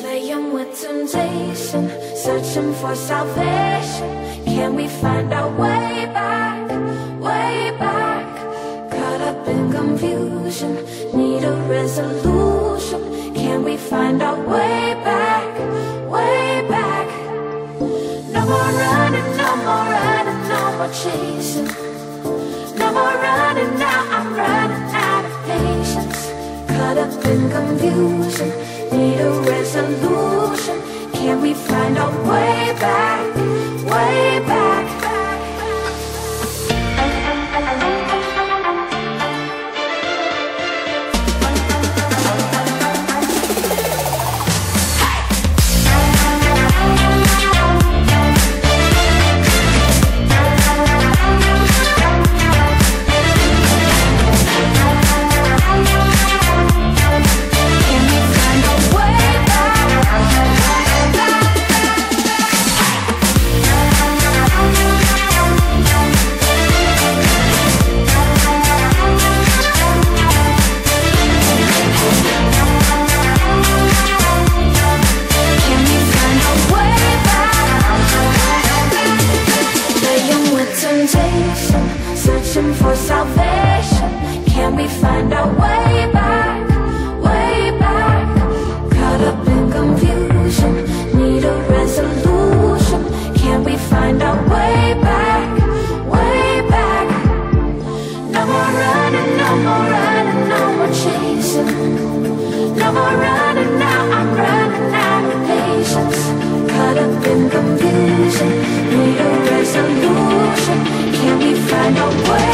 Playing with temptation, searching for salvation. Can we find our way back, way back? Caught up in confusion, need a resolution. Can we find our way back, way back? No more running, no more running, no more chasing. Caught up in confusion, need a resolution. Can we find our way back, searching for salvation. Can we find our way back? Way back. Caught up in confusion, need a resolution. Can we find our way back? Way back. No more running, no more running, no more chasing. No more running in